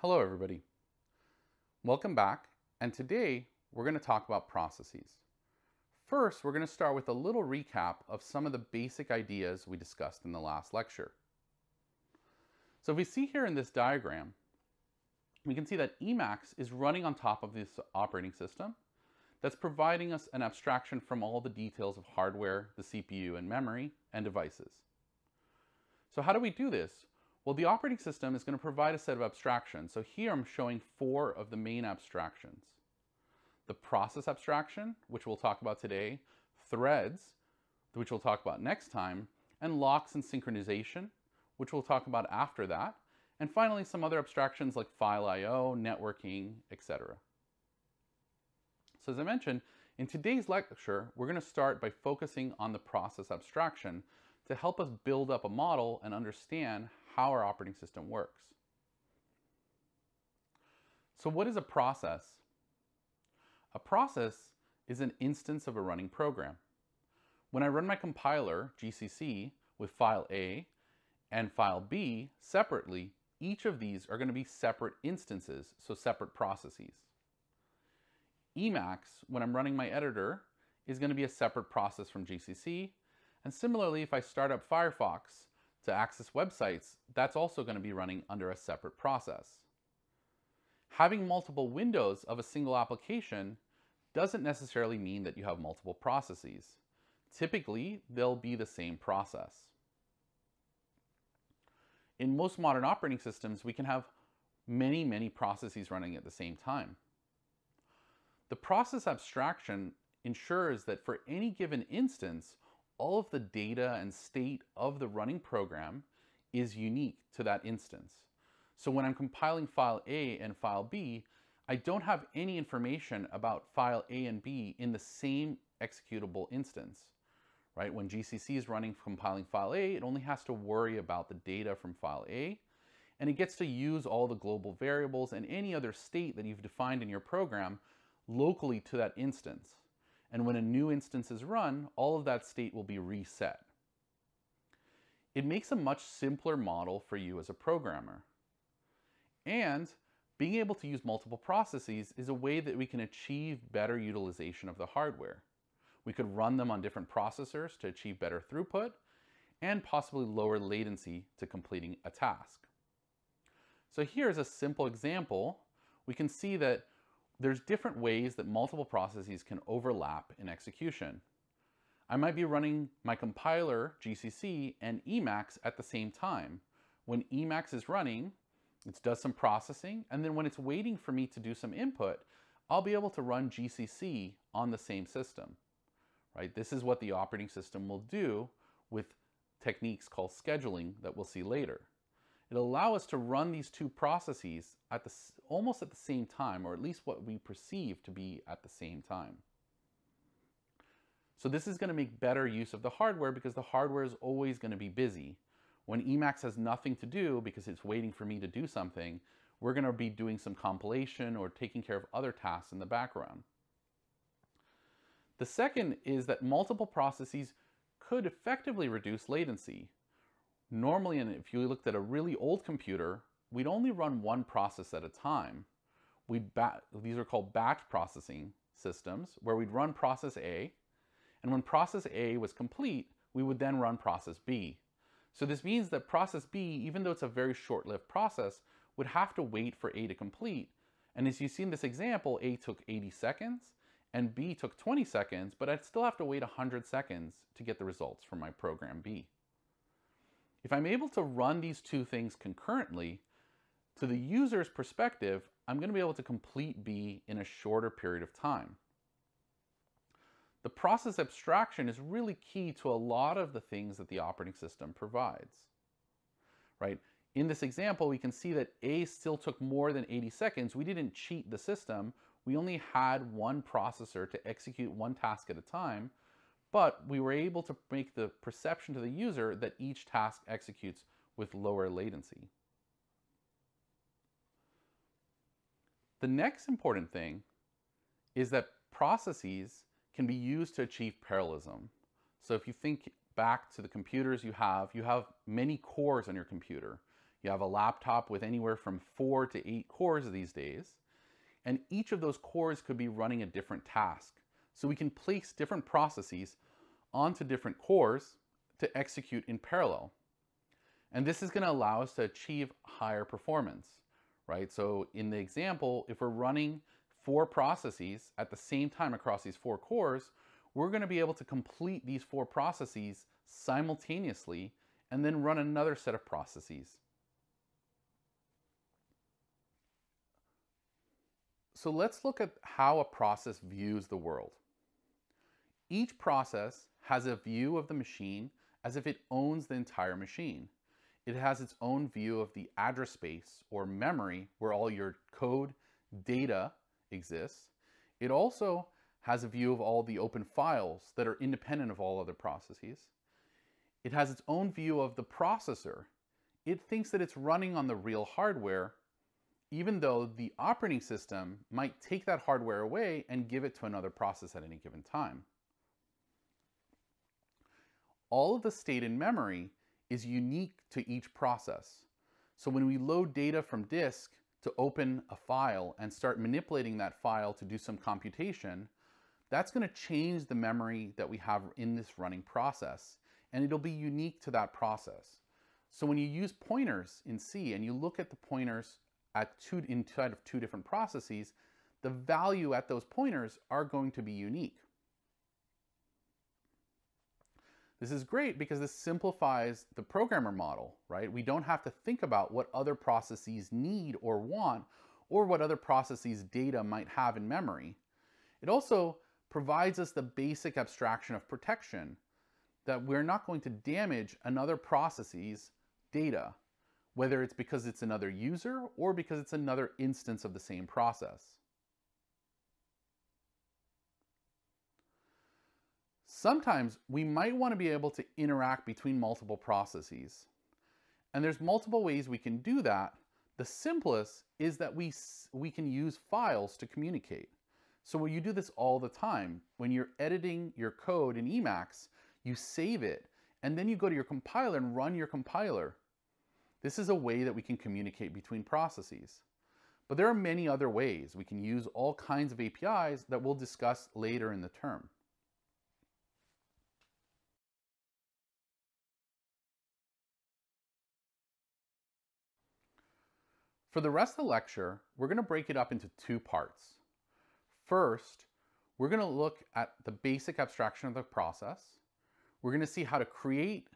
Hello everybody. Welcome back and today we're going to talk about processes. First, we're going to start with a little recap of some of the basic ideas we discussed in the last lecture. So if we see here in this diagram, we can see that Emacs is running on top of this operating system that's providing us an abstraction from all the details of hardware, the CPU and memory, and devices. So how do we do this? Well, the operating system is going to provide a set of abstractions. So here I'm showing four of the main abstractions. The process abstraction, which we'll talk about today, threads, which we'll talk about next time, and locks and synchronization, which we'll talk about after that, and finally some other abstractions like file I.O., networking, etc. So as I mentioned, in today's lecture, we're going to start by focusing on the process abstraction to help us build up a model and understand how our operating system works. So what is a process? A process is an instance of a running program. When I run my compiler, GCC, with file A and file B separately, each of these are going to be separate instances, so separate processes. Emacs, when I'm running my editor, is going to be a separate process from GCC. And similarly, if I start up Firefox to access websites, that's also going to be running under a separate process. Having multiple windows of a single application doesn't necessarily mean that you have multiple processes. Typically, they'll be the same process. In most modern operating systems, we can have many, many processes running at the same time. The process abstraction ensures that for any given instance, all of the data and state of the running program is unique to that instance. So when I'm compiling file A and file B, I don't have any information about file A and B in the same executable instance, right? When GCC is running compiling file A, it only has to worry about the data from file A, and it gets to use all the global variables and any other state that you've defined in your program locally to that instance. And when a new instance is run, all of that state will be reset. It makes a much simpler model for you as a programmer. And being able to use multiple processes is a way that we can achieve better utilization of the hardware. We could run them on different processors to achieve better throughput and possibly lower latency to completing a task. So here's a simple example. We can see that there's different ways that multiple processes can overlap in execution. I might be running my compiler, GCC, and Emacs at the same time. When Emacs is running, it does some processing, and then when it's waiting for me to do some input, I'll be able to run GCC on the same system. Right? This is what the operating system will do with techniques called scheduling that we'll see later. It'll allow us to run these two processes at the, almost at the same time, or at least what we perceive to be at the same time. So this is going to make better use of the hardware because the hardware is always going to be busy. When Emacs has nothing to do because it's waiting for me to do something, we're going to be doing some compilation or taking care of other tasks in the background. The second is that multiple processes could effectively reduce latency. Normally, if you looked at a really old computer, we'd only run one process at a time. We'd these are called batch processing systems, where we'd run process A, and when process A was complete, we would then run process B. So this means that process B, even though it's a very short-lived process, would have to wait for A to complete. And as you see in this example, A took 80 seconds, and B took 20 seconds, but I'd still have to wait 100 seconds to get the results from my program B. If I'm able to run these two things concurrently, to the user's perspective, I'm going to be able to complete B in a shorter period of time. The process abstraction is really key to a lot of the things that the operating system provides. Right? In this example, we can see that A still took more than 80 seconds. We didn't cheat the system. We only had one processor to execute one task at a time, but we were able to make the perception to the user that each task executes with lower latency. The next important thing is that processes can be used to achieve parallelism. So if you think back to the computers you have, you have many cores on your computer. You have a laptop with anywhere from four to eight cores these days, and each of those cores could be running a different task. So we can place different processes onto different cores to execute in parallel. And this is going to allow us to achieve higher performance, right? So in the example, if we're running four processes at the same time across these four cores, we're going to be able to complete these four processes simultaneously and then run another set of processes. So let's look at how a process views the world. Each process has a view of the machine as if it owns the entire machine. It has its own view of the address space or memory where all your code data exists. It also has a view of all the open files that are independent of all other processes. It has its own view of the processor. It thinks that it's running on the real hardware, even though the operating system might take that hardware away and give it to another process at any given time. All of the state in memory is unique to each process. So when we load data from disk to open a file and start manipulating that file to do some computation, that's going to change the memory that we have in this running process and it'll be unique to that process. So when you use pointers in C and you look at the pointers at two, inside of two different processes, the value at those pointers are going to be unique. This is great because this simplifies the programmer model, right? We don't have to think about what other processes need or want or what other processes data might have in memory. It also provides us the basic abstraction of protection that we're not going to damage another process's data, whether it's because it's another user or because it's another instance of the same process. Sometimes we might want to be able to interact between multiple processes. And there's multiple ways we can do that. The simplest is that we, we can use files to communicate. So when you do this all the time, when you're editing your code in Emacs, you save it, and then you go to your compiler and run your compiler. This is a way that we can communicate between processes. But there are many other ways. We can use all kinds of APIs that we'll discuss later in the term. For the rest of the lecture, we're going to break it up into two parts. First, we're going to look at the basic abstraction of the process, we're going to see how to create,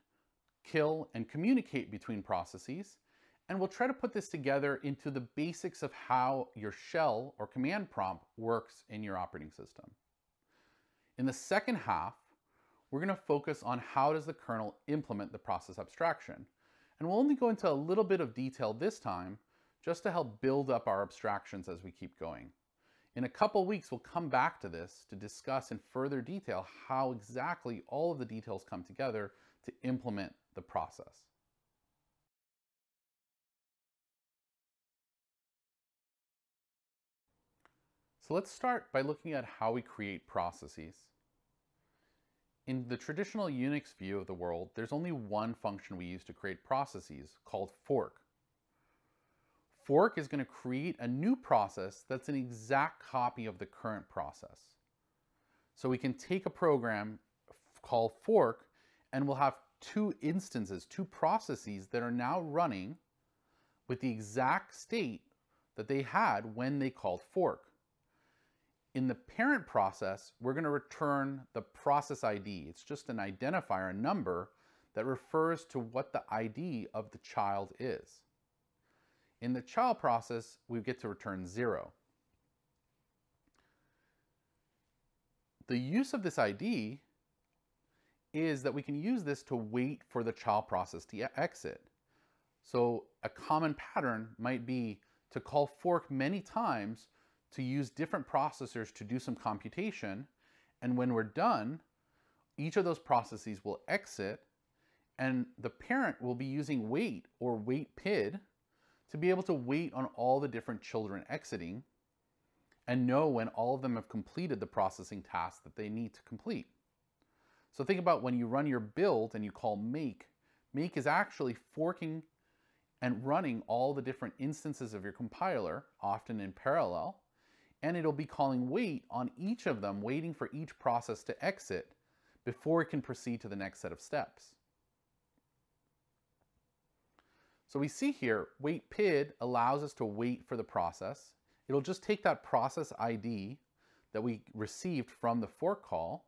kill, and communicate between processes. And we'll try to put this together into the basics of how your shell or command prompt works in your operating system. In the second half, we're going to focus on how does the kernel implement the process abstraction. And we'll only go into a little bit of detail this time just to help build up our abstractions as we keep going. In a couple weeks, we'll come back to this to discuss in further detail how exactly all of the details come together to implement the process. So let's start by looking at how we create processes. In the traditional Unix view of the world, there's only one function we use to create processes called fork. Fork is going to create a new process that's an exact copy of the current process. So we can take a program called fork and we'll have two instances, two processes that are now running with the exact state that they had when they called fork. In the parent process, we're going to return the process ID. It's just an identifier, a number that refers to what the ID of the child is. In the child process, we get to return zero. The use of this ID is that we can use this to wait for the child process to exit. So a common pattern might be to call fork many times to use different processors to do some computation. And when we're done, each of those processes will exit and the parent will be using wait or wait PID to be able to wait on all the different children exiting and know when all of them have completed the processing task that they need to complete. So think about when you run your build and you call make, make is actually forking and running all the different instances of your compiler, often in parallel, and it'll be calling wait on each of them, waiting for each process to exit before it can proceed to the next set of steps. So we see here, wait PID allows us to wait for the process. It'll just take that process ID that we received from the fork call,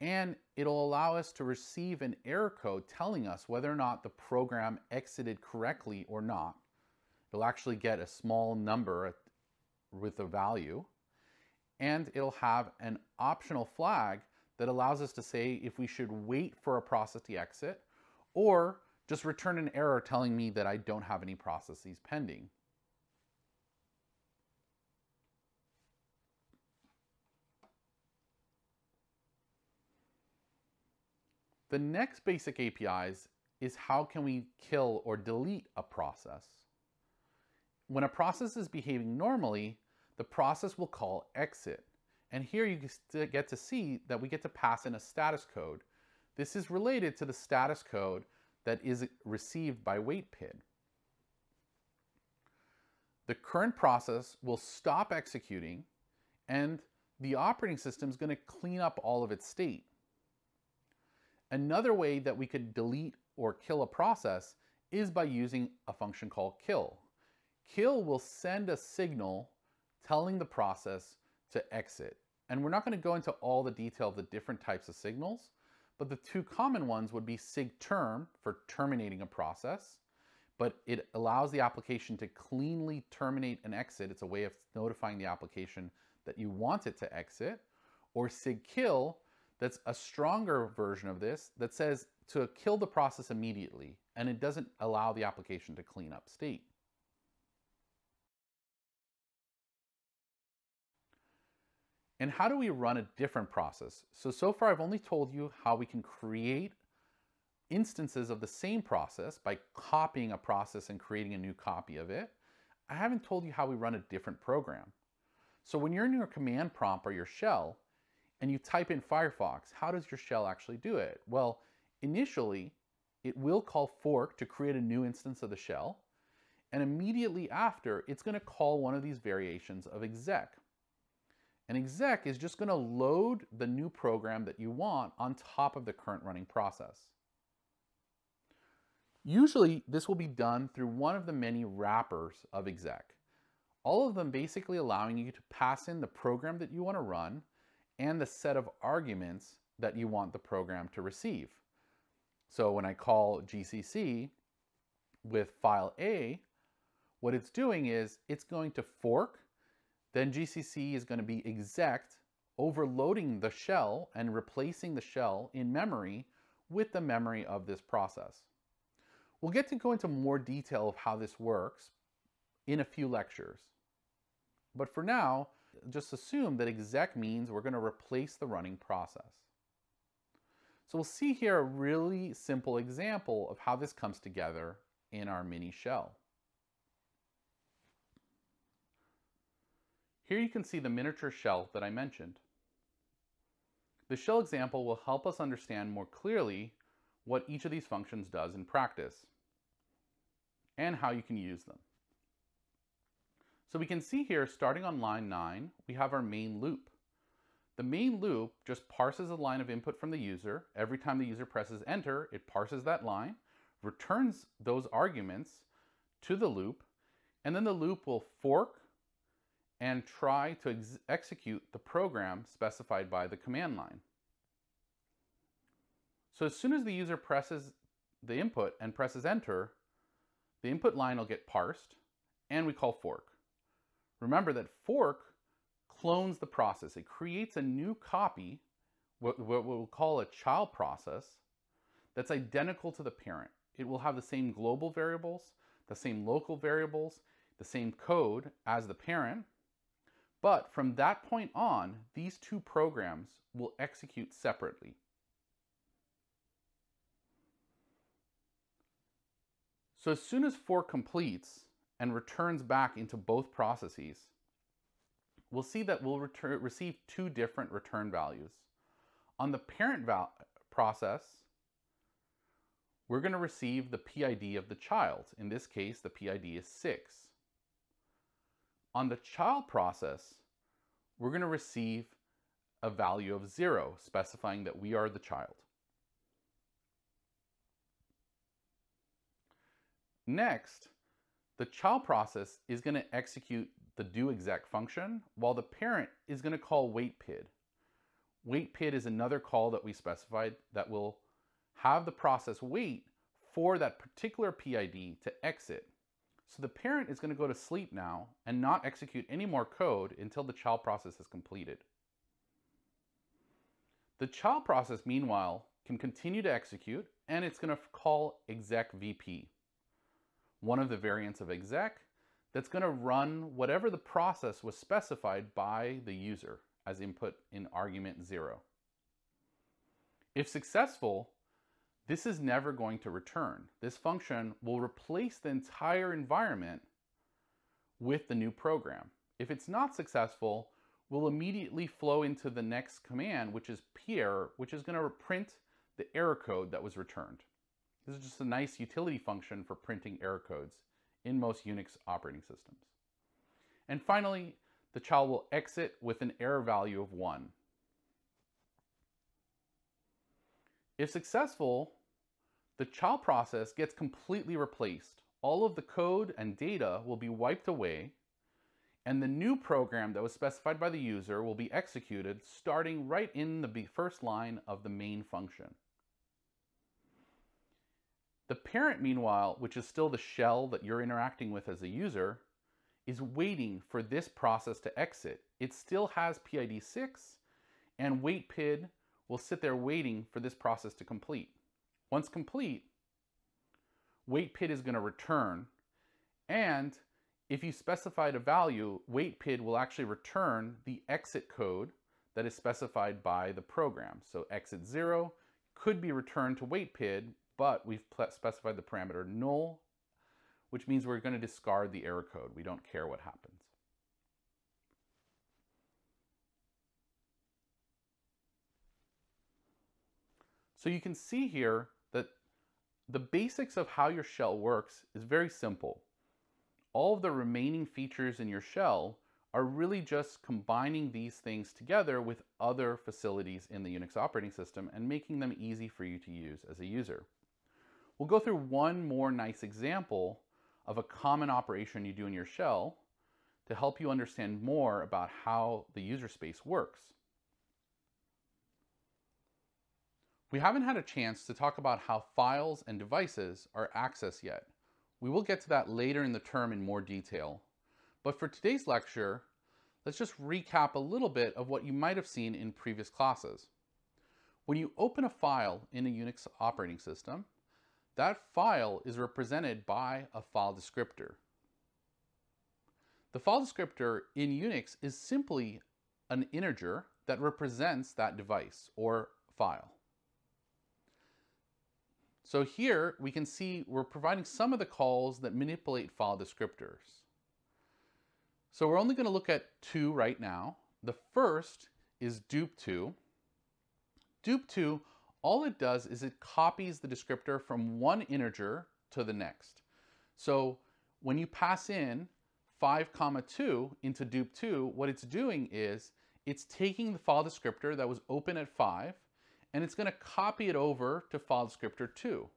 and it'll allow us to receive an error code telling us whether or not the program exited correctly or not. It'll actually get a small number with a value, and it'll have an optional flag that allows us to say if we should wait for a process to exit or just return an error telling me that I don't have any processes pending. The next basic APIs is how can we kill or delete a process. When a process is behaving normally, the process will call exit. And here you get to see that we get to pass in a status code. This is related to the status code that is received by waitpid. The current process will stop executing and the operating system is going to clean up all of its state. Another way that we could delete or kill a process is by using a function called kill. Kill will send a signal telling the process to exit. And we're not going to go into all the detail of the different types of signals, but the two common ones would be sigterm for terminating a process, but it allows the application to cleanly terminate and exit. It's a way of notifying the application that you want it to exit. Or sigkill, that's a stronger version of this that says to kill the process immediately, and it doesn't allow the application to clean up state. And how do we run a different process? So, so far I've only told you how we can create instances of the same process by copying a process and creating a new copy of it. I haven't told you how we run a different program. So when you're in your command prompt or your shell and you type in Firefox, how does your shell actually do it? Well, initially, it will call fork to create a new instance of the shell. And immediately after, it's going to call one of these variations of exec. An exec is just going to load the new program that you want on top of the current running process. Usually, this will be done through one of the many wrappers of exec. All of them basically allowing you to pass in the program that you want to run and the set of arguments that you want the program to receive. So when I call GCC with file A, what it's doing is it's going to fork then GCC is going to be exec overloading the shell and replacing the shell in memory with the memory of this process. We'll get to go into more detail of how this works in a few lectures. But for now, just assume that exec means we're going to replace the running process. So we'll see here a really simple example of how this comes together in our mini shell. Here you can see the miniature shell that I mentioned. The shell example will help us understand more clearly what each of these functions does in practice and how you can use them. So we can see here, starting on line 9, we have our main loop. The main loop just parses a line of input from the user. Every time the user presses enter, it parses that line, returns those arguments to the loop, and then the loop will fork and try to ex execute the program specified by the command line. So as soon as the user presses the input and presses enter, the input line will get parsed and we call fork. Remember that fork clones the process. It creates a new copy, what, what we'll call a child process, that's identical to the parent. It will have the same global variables, the same local variables, the same code as the parent, but from that point on, these two programs will execute separately. So as soon as fork completes and returns back into both processes, we'll see that we'll receive two different return values. On the parent process, we're going to receive the PID of the child. In this case, the PID is 6. On the child process, we're going to receive a value of 0, specifying that we are the child. Next, the child process is going to execute the doExec function, while the parent is going to call waitpid. Waitpid is another call that we specified that will have the process wait for that particular PID to exit. So the parent is going to go to sleep now and not execute any more code until the child process is completed. The child process, meanwhile, can continue to execute and it's going to call execvp, one of the variants of exec that's going to run whatever the process was specified by the user as input in argument 0. If successful, this is never going to return. This function will replace the entire environment with the new program. If it's not successful, we'll immediately flow into the next command, which is perror, which is going to print the error code that was returned. This is just a nice utility function for printing error codes in most Unix operating systems. And finally, the child will exit with an error value of 1. If successful, the child process gets completely replaced. All of the code and data will be wiped away, and the new program that was specified by the user will be executed starting right in the first line of the main function. The parent, meanwhile, which is still the shell that you're interacting with as a user, is waiting for this process to exit. It still has PID 6, and waitpid will sit there waiting for this process to complete. Once complete, waitpid is going to return, and if you specified a value, waitpid will actually return the exit code that is specified by the program. So exit 0 could be returned to waitpid but we've specified the parameter null, which means we're going to discard the error code. We don't care what happens. So you can see here that the basics of how your shell works is very simple. All of the remaining features in your shell are really just combining these things together with other facilities in the Unix operating system and making them easy for you to use as a user. We'll go through one more nice example of a common operation you do in your shell to help you understand more about how the user space works. We haven't had a chance to talk about how files and devices are accessed yet. We will get to that later in the term in more detail. But for today's lecture, let's just recap a little bit of what you might have seen in previous classes. When you open a file in a Unix operating system, that file is represented by a file descriptor. The file descriptor in Unix is simply an integer that represents that device or file. So here we can see we're providing some of the calls that manipulate file descriptors. So we're only going to look at two right now. The first is dup2. Dup2 all it does is it copies the descriptor from one integer to the next. So when you pass in 5 comma 2 into dup2, what it's doing is it's taking the file descriptor that was open at 5 and it's going to copy it over to file descriptor 2.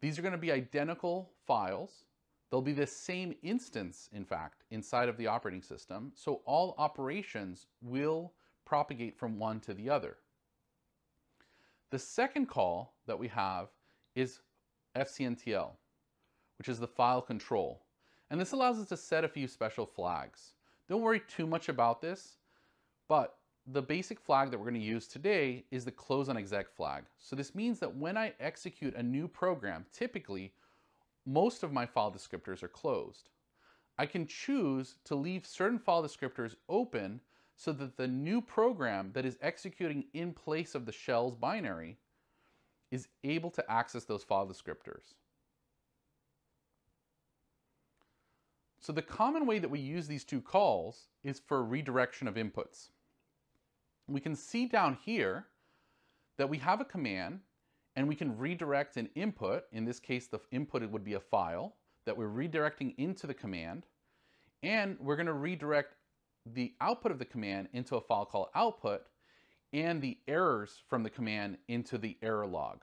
These are going to be identical files. They'll be the same instance, in fact, inside of the operating system. So all operations will propagate from one to the other. The second call that we have is fcntl, which is the file control. And this allows us to set a few special flags. Don't worry too much about this, but the basic flag that we're going to use today is the close on exec flag. So this means that when I execute a new program, typically most of my file descriptors are closed. I can choose to leave certain file descriptors open so that the new program that is executing in place of the shell's binary is able to access those file descriptors. So the common way that we use these two calls is for redirection of inputs. We can see down here that we have a command and we can redirect an input. In this case, the input would be a file that we're redirecting into the command. And we're going to redirect the output of the command into a file called output and the errors from the command into the error log.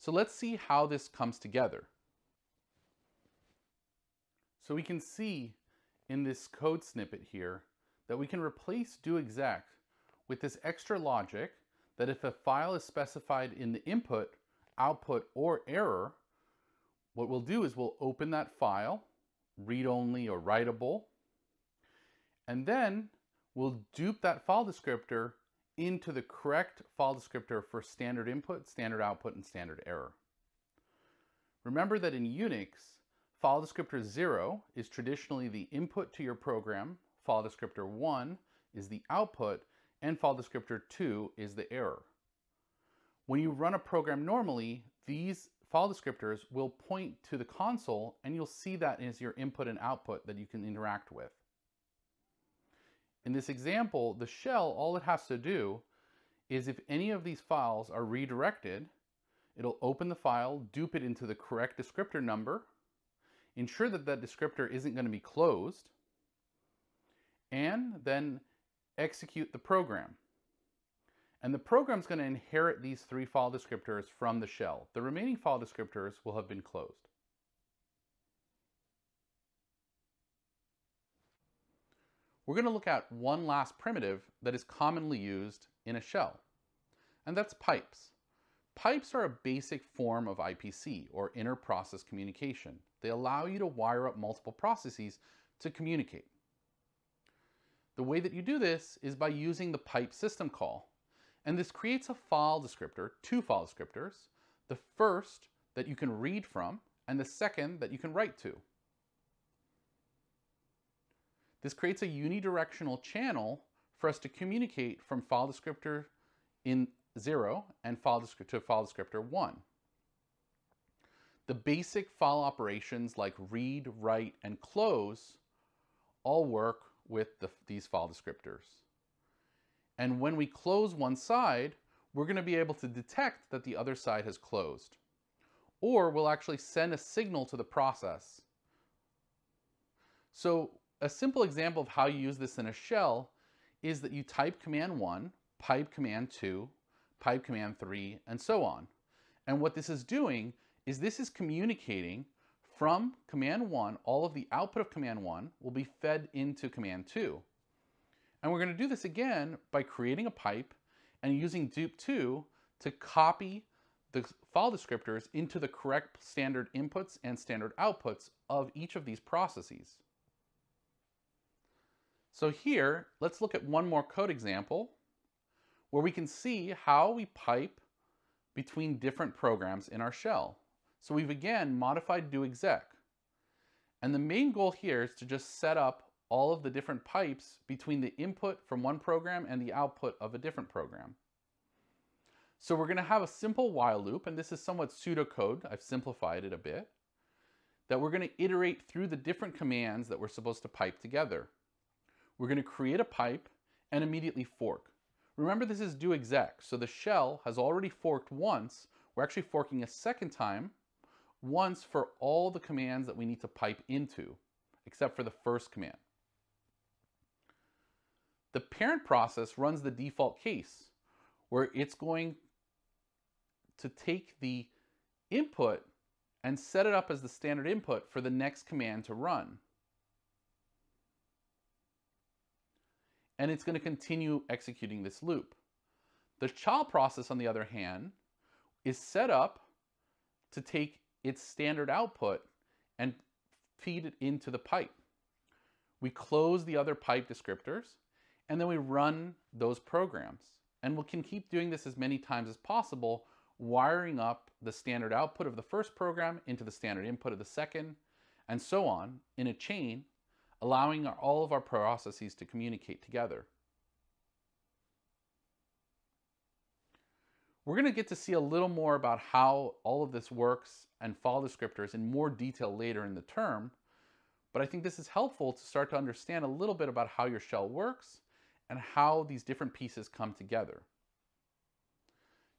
So let's see how this comes together. So we can see in this code snippet here that we can replace doexec with this extra logic that if a file is specified in the input, output, or error, what we'll do is we'll open that file, read-only or writable, and then we'll dupe that file descriptor into the correct file descriptor for standard input, standard output, and standard error. Remember that in Unix, file descriptor 0 is traditionally the input to your program, file descriptor 1 is the output, and file descriptor 2 is the error. When you run a program normally, these file descriptors will point to the console and you'll see that as your input and output that you can interact with. In this example, the shell, all it has to do is if any of these files are redirected, it'll open the file, dupe it into the correct descriptor number, ensure that that descriptor isn't going to be closed, and then execute the program. And the program is going to inherit these three file descriptors from the shell. The remaining file descriptors will have been closed. We're going to look at one last primitive that is commonly used in a shell, and that's pipes. Pipes are a basic form of IPC, or inter-process communication. They allow you to wire up multiple processes to communicate. The way that you do this is by using the pipe system call. And this creates a file descriptor, two file descriptors, the first that you can read from, and the second that you can write to. This creates a unidirectional channel for us to communicate from file descriptor in 0 and file descriptor to file descriptor 1. The basic file operations like read, write, and close all work with the, these file descriptors. And when we close one side, we're going to be able to detect that the other side has closed. Or we'll actually send a signal to the process. So a simple example of how you use this in a shell is that you type command 1, pipe command 2, pipe command 3, and so on. And what this is doing is this is communicating from command 1, all of the output of command 1 will be fed into command 2. And we're going to do this again by creating a pipe and using dup2 to copy the file descriptors into the correct standard inputs and standard outputs of each of these processes. So here, let's look at one more code example where we can see how we pipe between different programs in our shell. So we've again modified doexec. And the main goal here is to just set up all of the different pipes between the input from one program and the output of a different program. So we're going to have a simple while loop, and this is somewhat pseudocode. I've simplified it a bit. That we're going to iterate through the different commands that we're supposed to pipe together. We're going to create a pipe and immediately fork. Remember this is doexec, so the shell has already forked once. We're actually forking a second time once for all the commands that we need to pipe into, except for the first command. The parent process runs the default case, where it's going to take the input and set it up as the standard input for the next command to run. And it's going to continue executing this loop. The child process, on the other hand, is set up to take its standard output and feed it into the pipe. We close the other pipe descriptors and then we run those programs. And we can keep doing this as many times as possible, wiring up the standard output of the first program into the standard input of the second, and so on in a chain, allowing all of our processes to communicate together. We're going to get to see a little more about how all of this works and file descriptors in more detail later in the term, but I think this is helpful to start to understand a little bit about how your shell works and how these different pieces come together.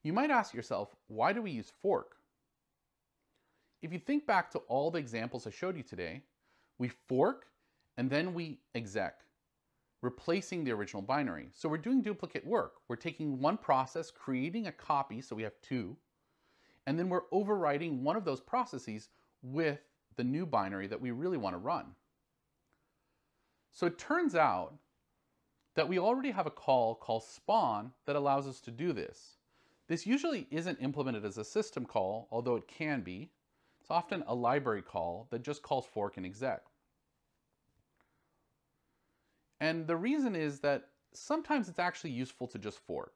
You might ask yourself, why do we use fork? If you think back to all the examples I showed you today, we fork and then we exec, replacing the original binary. So we're doing duplicate work. We're taking one process, creating a copy, so we have two, and then we're overwriting one of those processes with the new binary that we really want to run. So it turns out that we already have a call called spawn that allows us to do this. This usually isn't implemented as a system call, although it can be. It's often a library call that just calls fork and exec. And the reason is that sometimes it's actually useful to just fork.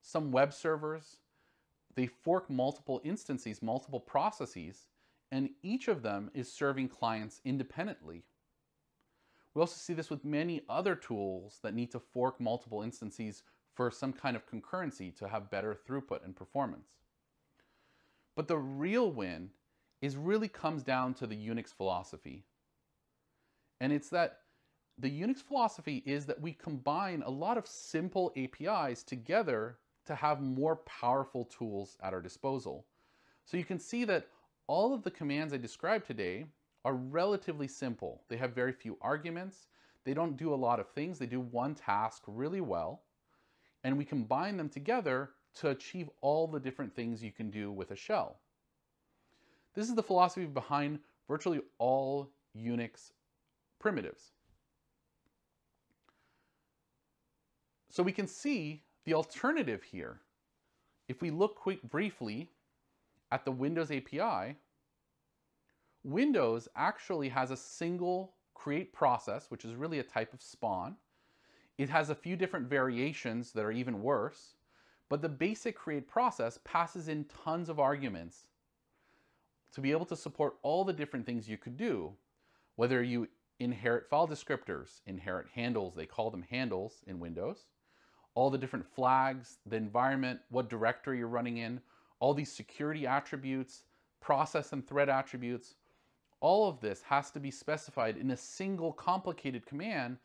Some web servers, they fork multiple instances, multiple processes, and each of them is serving clients independently. We also see this with many other tools that need to fork multiple instances for some kind of concurrency to have better throughput and performance. But the real win is really comes down to the Unix philosophy. And it's that the Unix philosophy is that we combine a lot of simple APIs together to have more powerful tools at our disposal. So you can see that all of the commands I described today are relatively simple. They have very few arguments. They don't do a lot of things. They do one task really well. And we combine them together to achieve all the different things you can do with a shell. This is the philosophy behind virtually all Unix primitives. So we can see the alternative here. If we look quick briefly at the Windows API, Windows actually has a single create process, which is really a type of spawn. It has a few different variations that are even worse, but the basic create process passes in tons of arguments to be able to support all the different things you could do, whether you inherit file descriptors, inherit handles, they call them handles in Windows, all the different flags, the environment, what directory you're running in, all these security attributes, process and thread attributes, all of this has to be specified in a single complicated command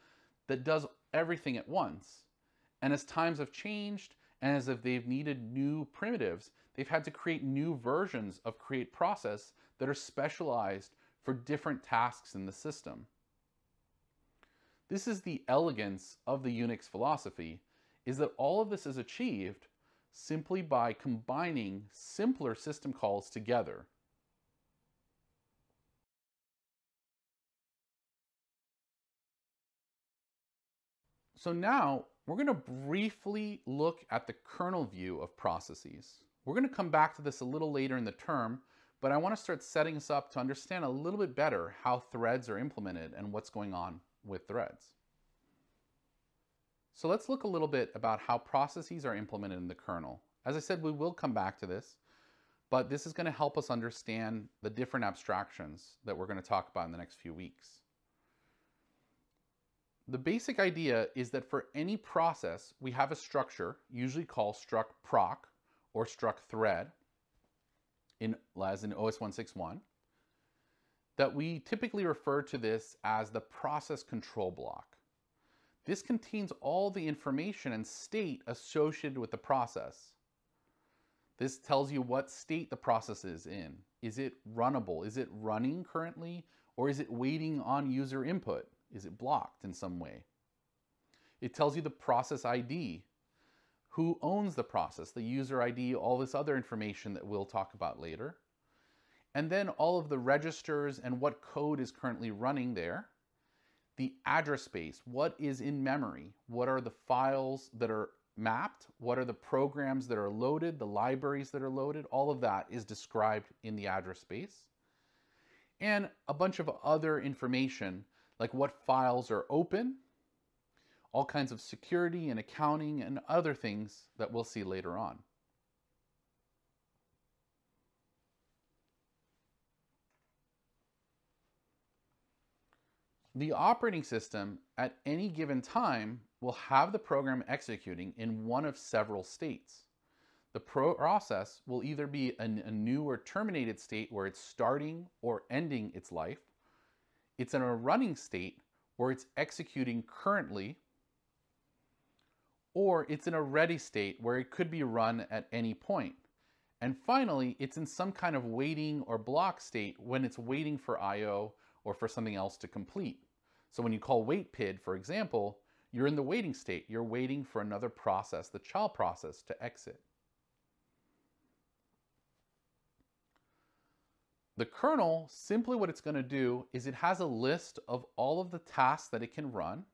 that does everything at once. And as times have changed, and as if they've needed new primitives, they've had to create new versions of create process that are specialized for different tasks in the system. This is the elegance of the Unix philosophy, is that all of this is achieved simply by combining simpler system calls together. So now we're going to briefly look at the kernel view of processes. We're going to come back to this a little later in the term, but I want to start setting us up to understand a little bit better how threads are implemented and what's going on with threads. So let's look a little bit about how processes are implemented in the kernel. As I said, we will come back to this, but this is going to help us understand the different abstractions that we're going to talk about in the next few weeks. The basic idea is that for any process, we have a structure, usually called struct proc or struct thread, in, as in OS 161, that we typically refer to this as the process control block. This contains all the information and state associated with the process. This tells you what state the process is in. Is it runnable? Is it running currently? Or is it waiting on user input? Is it blocked in some way? It tells you the process ID, who owns the process, the user ID, all this other information that we'll talk about later. And then all of the registers and what code is currently running there the address space, what is in memory, what are the files that are mapped, what are the programs that are loaded, the libraries that are loaded, all of that is described in the address space. And a bunch of other information like what files are open, all kinds of security and accounting and other things that we'll see later on. The operating system at any given time will have the program executing in one of several states. The process will either be a, a new or terminated state where it's starting or ending its life. It's in a running state where it's executing currently, or it's in a ready state where it could be run at any point. And finally, it's in some kind of waiting or block state when it's waiting for I.O. or for something else to complete. So when you call wait PID, for example, you're in the waiting state. You're waiting for another process, the child process, to exit. The kernel, simply what it's going to do is it has a list of all of the tasks that it can run,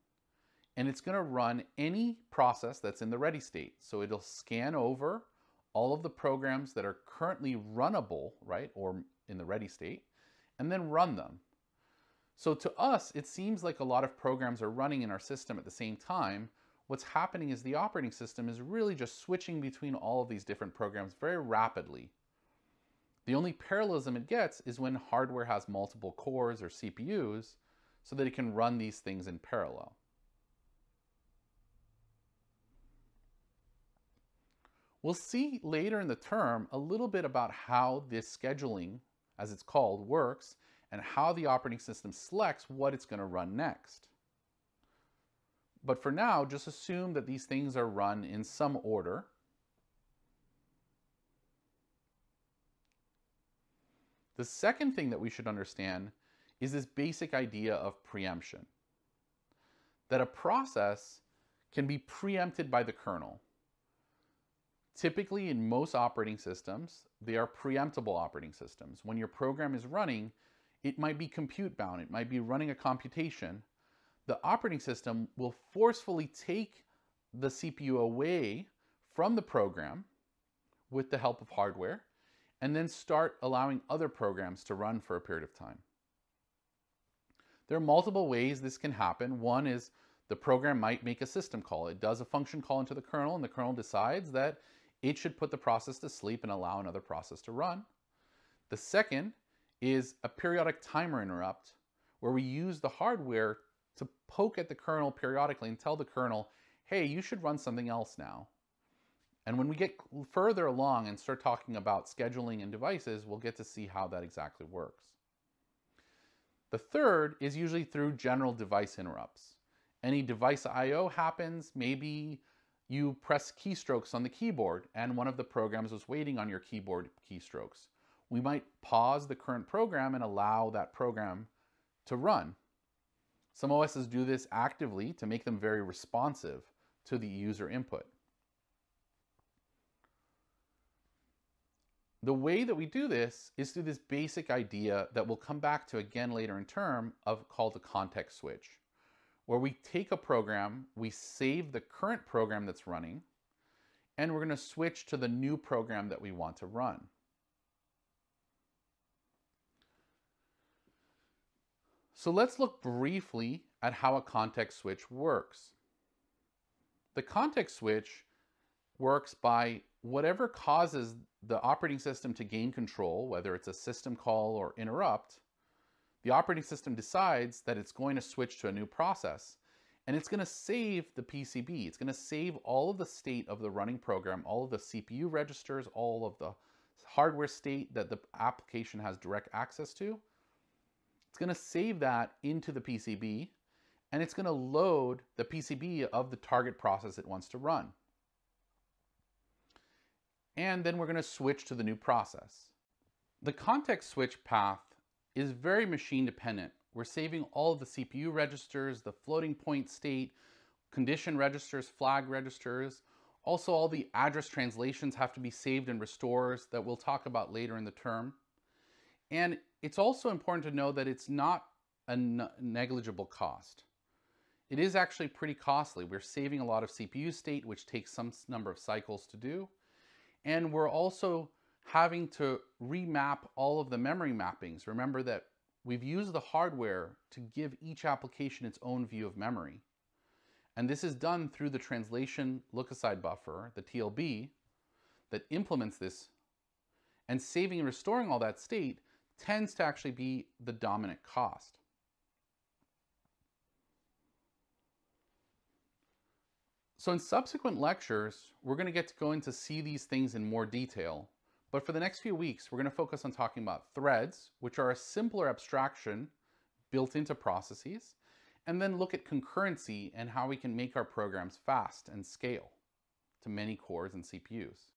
and it's going to run any process that's in the ready state. So it'll scan over all of the programs that are currently runnable, right, or in the ready state, and then run them. So to us, it seems like a lot of programs are running in our system at the same time. What's happening is the operating system is really just switching between all of these different programs very rapidly. The only parallelism it gets is when hardware has multiple cores or CPUs so that it can run these things in parallel. We'll see later in the term a little bit about how this scheduling, as it's called, works and how the operating system selects what it's going to run next. But for now, just assume that these things are run in some order. The second thing that we should understand is this basic idea of preemption. That a process can be preempted by the kernel. Typically, in most operating systems, they are preemptible operating systems. When your program is running, it might be compute bound, it might be running a computation. The operating system will forcefully take the CPU away from the program with the help of hardware and then start allowing other programs to run for a period of time. There are multiple ways this can happen. One is the program might make a system call. It does a function call into the kernel and the kernel decides that it should put the process to sleep and allow another process to run. The second is a periodic timer interrupt where we use the hardware to poke at the kernel periodically and tell the kernel, hey, you should run something else now. And when we get further along and start talking about scheduling and devices, we'll get to see how that exactly works. The third is usually through general device interrupts. Any device I.O. happens, maybe you press keystrokes on the keyboard and one of the programs was waiting on your keyboard keystrokes we might pause the current program and allow that program to run. Some OSs do this actively to make them very responsive to the user input. The way that we do this is through this basic idea that we'll come back to again later in term of called a context switch, where we take a program, we save the current program that's running, and we're going to switch to the new program that we want to run. So let's look briefly at how a context switch works. The context switch works by whatever causes the operating system to gain control, whether it's a system call or interrupt, the operating system decides that it's going to switch to a new process and it's going to save the PCB. It's going to save all of the state of the running program, all of the CPU registers, all of the hardware state that the application has direct access to. It's going to save that into the PCB and it's going to load the PCB of the target process it wants to run. And then we're going to switch to the new process. The context switch path is very machine dependent. We're saving all of the CPU registers, the floating point state, condition registers, flag registers. Also, all the address translations have to be saved and restores that we'll talk about later in the term. And it's also important to know that it's not a negligible cost. It is actually pretty costly. We're saving a lot of CPU state, which takes some number of cycles to do. And we're also having to remap all of the memory mappings. Remember that we've used the hardware to give each application its own view of memory. And this is done through the translation look-aside buffer, the TLB, that implements this. And saving and restoring all that state tends to actually be the dominant cost. So in subsequent lectures, we're going to get to go into see these things in more detail. But for the next few weeks, we're going to focus on talking about threads, which are a simpler abstraction built into processes, and then look at concurrency and how we can make our programs fast and scale. to many cores and CPUs.